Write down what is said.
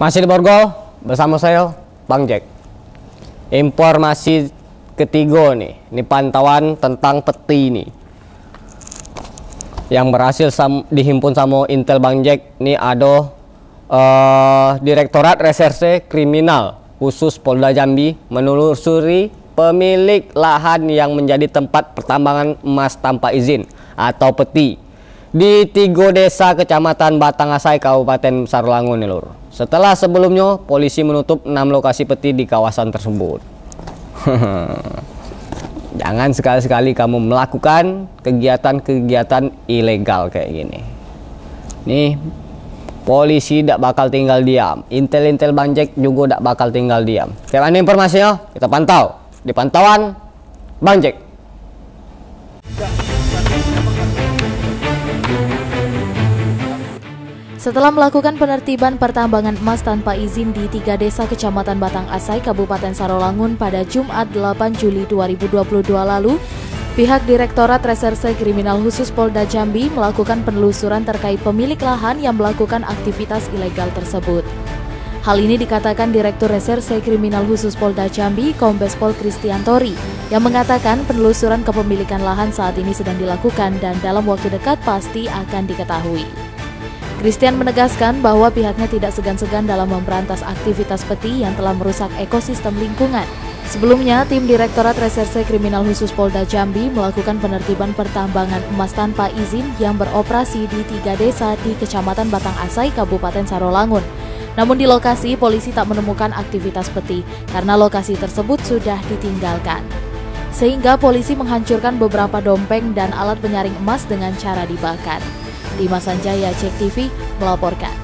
Masih di Borgol bersama saya Bang Jack. Informasi ketiga nih, ini pantauan tentang peti nih. Yang berhasil sam dihimpun sama Intel Bang Jack ini ada uh, Direktorat Reserse Kriminal khusus Polda Jambi menelusuri pemilik lahan yang menjadi tempat pertambangan emas tanpa izin atau peti di tiga desa kecamatan Batangasai Kabupaten Sarolangun nih lur. Setelah sebelumnya polisi menutup enam lokasi peti di kawasan tersebut. Jangan sekali-sekali kamu melakukan kegiatan-kegiatan ilegal kayak gini. Nih, polisi tidak bakal tinggal diam. Intel-intel banjek juga tidak bakal tinggal diam. Kayak mana informasinya? Kita pantau di pantauan banjek. Setelah melakukan penertiban pertambangan emas tanpa izin di tiga desa kecamatan Batang Asai, Kabupaten Sarolangun pada Jumat 8 Juli 2022 lalu, pihak Direktorat Reserse Kriminal Khusus Polda Jambi melakukan penelusuran terkait pemilik lahan yang melakukan aktivitas ilegal tersebut. Hal ini dikatakan Direktur Reserse Kriminal Khusus Polda Jambi, Kombes Pol Kristiantori, yang mengatakan penelusuran kepemilikan lahan saat ini sedang dilakukan dan dalam waktu dekat pasti akan diketahui. Christian menegaskan bahwa pihaknya tidak segan-segan dalam memberantas aktivitas peti yang telah merusak ekosistem lingkungan. Sebelumnya, tim Direktorat Reserse Kriminal Khusus Polda Jambi melakukan penertiban pertambangan emas tanpa izin yang beroperasi di tiga desa di Kecamatan Batang Asai, Kabupaten Sarolangun. Namun di lokasi, polisi tak menemukan aktivitas peti karena lokasi tersebut sudah ditinggalkan. Sehingga polisi menghancurkan beberapa dompeng dan alat penyaring emas dengan cara dibakar. Dimas Sanjaya Cek TV melaporkan.